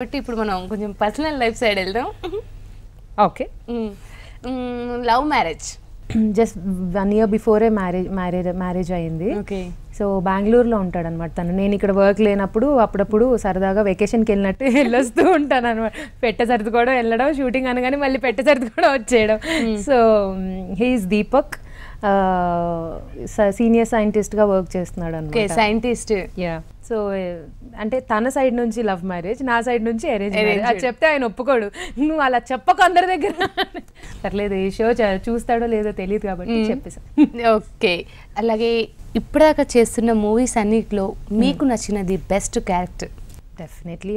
కాబట్టి ఇప్పుడు మనం కొంచెం పర్సనల్ లైఫ్ సైడ్ వెళ్దాం. Okay. Love marriage just one year before marriage marriage marriage అయింది. ఓకే సో బెంగళూరులో ఉంటాడు అనమాట తను. నేను ఇక్కడ వర్క్ లేనప్పుడు అప్పుడప్పుడు సరదాగా వెకేషన్కి వెళ్ళినట్టు వెళ్ళొస్తూ ఉంటాను అనమాట పెట్టె సర్దుకోవడం వెళ్ళడం షూటింగ్ అనగానే మళ్ళీ పెట్టె సర్దుకోవడం వచ్చేయడం. So he is Deepak senior సైంటిస్ట్గా work చేస్తున్నాడు అనమాట సైంటిస్ట్. యా సో అంటే తన సైడ్ నుంచి లవ్ మ్యారేజ్ నా సైడ్ నుంచి అరేంజ్ మ్యారేజ్. అది చెప్తే ఆయన ఒప్పుకోడు. నువ్వు అలా చెప్పకు అందరి దగ్గర. పర్లేదు ఈ షో చూస్తాడో లేదో తెలియదు కాబట్టి చెప్పేసా. ఓకే. అలాగే ఇప్పటిదాకా చేస్తున్న మూవీస్ అన్నిట్లో మీకు నచ్చినది బెస్ట్ క్యారెక్టర్? డెఫినెట్లీ